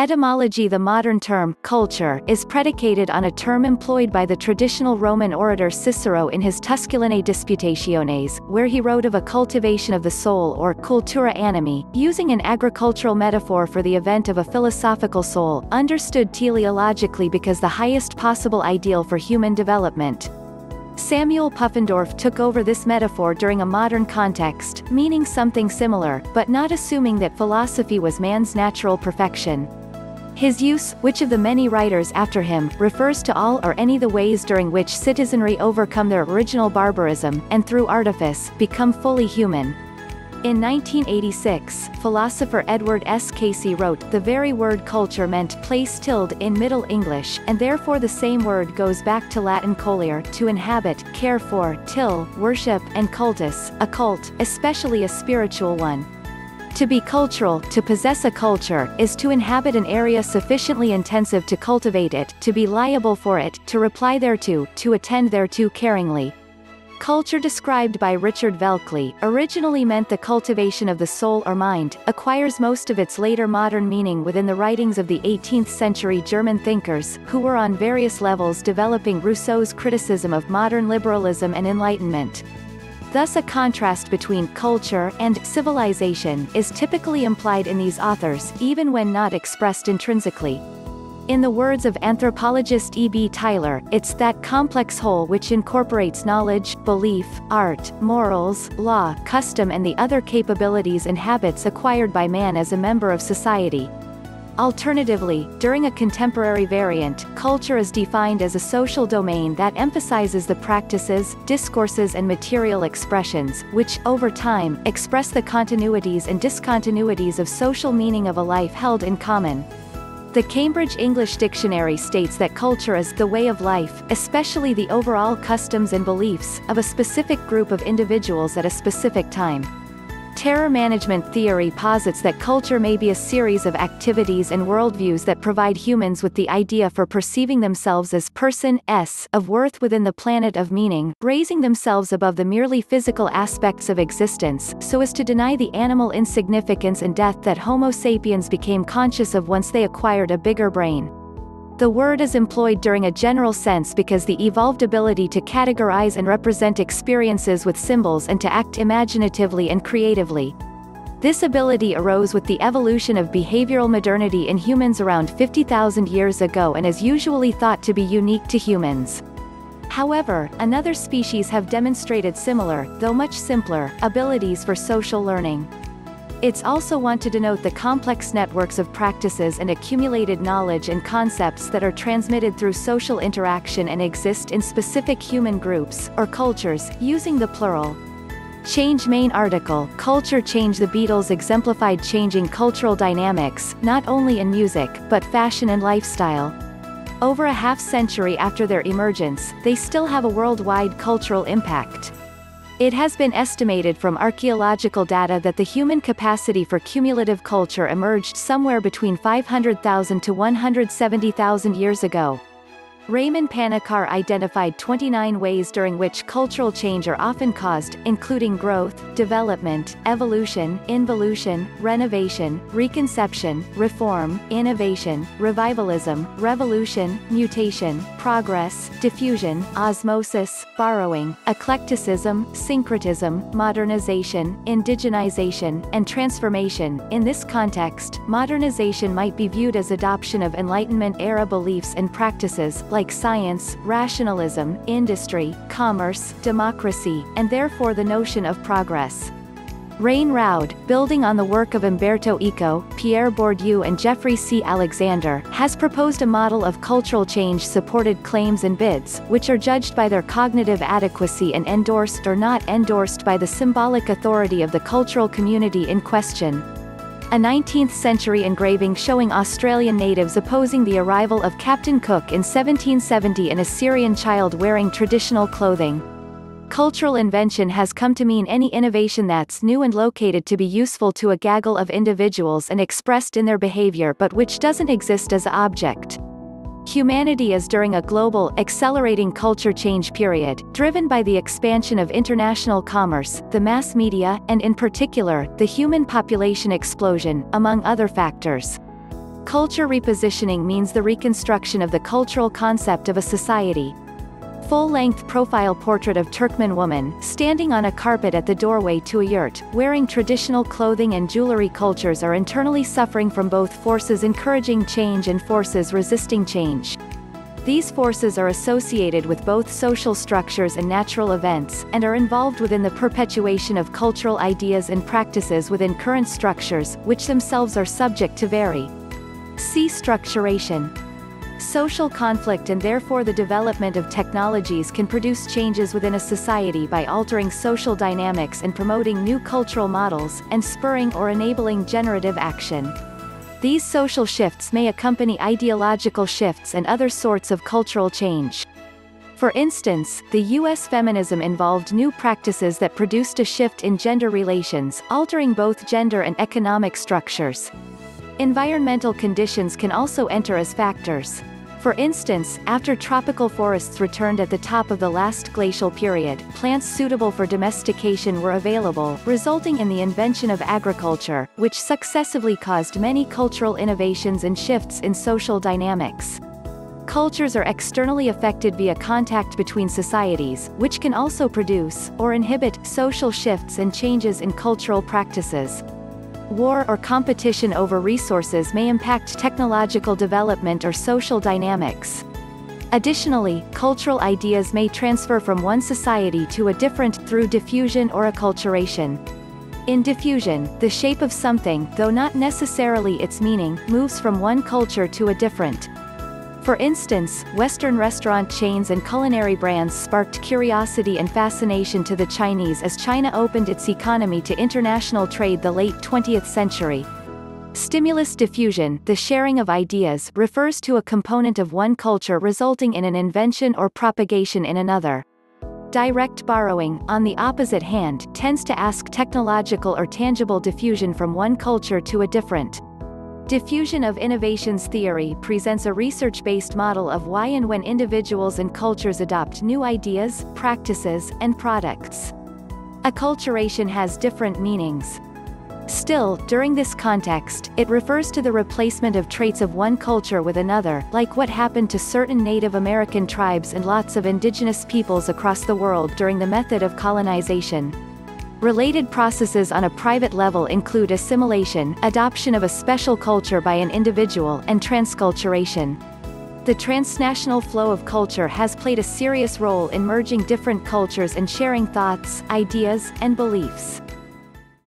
Etymology The modern term, culture, is predicated on a term employed by the traditional Roman orator Cicero in his Tusculanae Disputationes, where he wrote of a cultivation of the soul or cultura animi, using an agricultural metaphor for the event of a philosophical soul, understood teleologically because the highest possible ideal for human development. Samuel Pufendorf took over this metaphor during a modern context, meaning something similar, but not assuming that philosophy was man's natural perfection. His use, which of the many writers after him, refers to all or any of the ways during which citizenry overcome their original barbarism, and through artifice, become fully human. In 1986, philosopher Edward S. Casey wrote, the very word culture meant place tilled in Middle English, and therefore the same word goes back to Latin colere, to inhabit, care for, till, worship, and cultus, a cult, especially a spiritual one. To be cultural, to possess a culture, is to inhabit an area sufficiently intensive to cultivate it, to be liable for it, to reply thereto, to attend thereto caringly. Culture described by Richard Velkley, originally meant the cultivation of the soul or mind, acquires most of its later modern meaning within the writings of the 18th-century German thinkers, who were on various levels developing Rousseau's criticism of modern liberalism and enlightenment. Thus a contrast between culture and civilization is typically implied in these authors, even when not expressed intrinsically. In the words of anthropologist E. B. Tylor, it's that complex whole which incorporates knowledge, belief, art, morals, law, custom and the other capabilities and habits acquired by man as a member of society. Alternatively, during a contemporary variant, culture is defined as a social domain that emphasizes the practices, discourses and material expressions, which, over time, express the continuities and discontinuities of social meaning of a life held in common. The Cambridge English Dictionary states that culture is the way of life, especially the overall customs and beliefs, of a specific group of individuals at a specific time. Terror management theory posits that culture may be a series of activities and worldviews that provide humans with the idea for perceiving themselves as person s of worth within the planet of meaning, raising themselves above the merely physical aspects of existence, so as to deny the animal insignificance and death that Homo sapiens became conscious of once they acquired a bigger brain. The word is employed during a general sense because the evolved ability to categorize and represent experiences with symbols and to act imaginatively and creatively. This ability arose with the evolution of behavioral modernity in humans around 50,000 years ago and is usually thought to be unique to humans. However, another species have demonstrated similar, though much simpler, abilities for social learning. It's also want to denote the complex networks of practices and accumulated knowledge and concepts that are transmitted through social interaction and exist in specific human groups, or cultures, using the plural. Change main article, Culture Change The Beatles exemplified changing cultural dynamics, not only in music, but fashion and lifestyle. Over a half century after their emergence, they still have a worldwide cultural impact. It has been estimated from archaeological data that the human capacity for cumulative culture emerged somewhere between 500,000 to 170,000 years ago. Raimon Panikkar identified 29 ways during which cultural change are often caused, including growth, development, evolution, involution, renovation, reconception, reform, innovation, revivalism, revolution, mutation, progress, diffusion, osmosis, borrowing, eclecticism, syncretism, modernization, indigenization, and transformation. In this context, modernization might be viewed as adoption of Enlightenment-era beliefs and practices, like like science, rationalism, industry, commerce, democracy, and therefore the notion of progress. Rein Raud, building on the work of Umberto Eco, Pierre Bourdieu and Jeffrey C. Alexander, has proposed a model of cultural change-supported claims and bids, which are judged by their cognitive adequacy and endorsed or not endorsed by the symbolic authority of the cultural community in question a 19th-century engraving showing Australian natives opposing the arrival of Captain Cook in 1770 an Assyrian child wearing traditional clothing. Cultural invention has come to mean any innovation that's new and located to be useful to a gaggle of individuals and expressed in their behavior but which doesn't exist as a object. Humanity is during a global, accelerating culture change period, driven by the expansion of international commerce, the mass media, and in particular, the human population explosion, among other factors. Culture repositioning means the reconstruction of the cultural concept of a society. Full-length profile portrait of Turkmen woman, standing on a carpet at the doorway to a yurt, wearing traditional clothing and jewelry cultures are internally suffering from both forces encouraging change and forces resisting change. These forces are associated with both social structures and natural events, and are involved within the perpetuation of cultural ideas and practices within current structures, which themselves are subject to vary. See structuration. Social conflict and therefore the development of technologies can produce changes within a society by altering social dynamics and promoting new cultural models, and spurring or enabling generative action. These social shifts may accompany ideological shifts and other sorts of cultural change. For instance, the U.S. feminism involved new practices that produced a shift in gender relations, altering both gender and economic structures. Environmental conditions can also enter as factors. For instance, after tropical forests returned at the top of the last glacial period, plants suitable for domestication were available, resulting in the invention of agriculture, which successively caused many cultural innovations and shifts in social dynamics. Cultures are externally affected via contact between societies, which can also produce, or inhibit, social shifts and changes in cultural practices war or competition over resources may impact technological development or social dynamics. Additionally, cultural ideas may transfer from one society to a different through diffusion or acculturation. In diffusion, the shape of something, though not necessarily its meaning, moves from one culture to a different. For instance, Western restaurant chains and culinary brands sparked curiosity and fascination to the Chinese as China opened its economy to international trade the late 20th century. Stimulus diffusion, the sharing of ideas, refers to a component of one culture resulting in an invention or propagation in another. Direct borrowing, on the opposite hand, tends to ask technological or tangible diffusion from one culture to a different. Diffusion of innovations theory presents a research-based model of why and when individuals and cultures adopt new ideas, practices, and products. Acculturation has different meanings. Still, during this context, it refers to the replacement of traits of one culture with another, like what happened to certain Native American tribes and lots of indigenous peoples across the world during the method of colonization. Related processes on a private level include assimilation, adoption of a special culture by an individual, and transculturation. The transnational flow of culture has played a serious role in merging different cultures and sharing thoughts, ideas, and beliefs.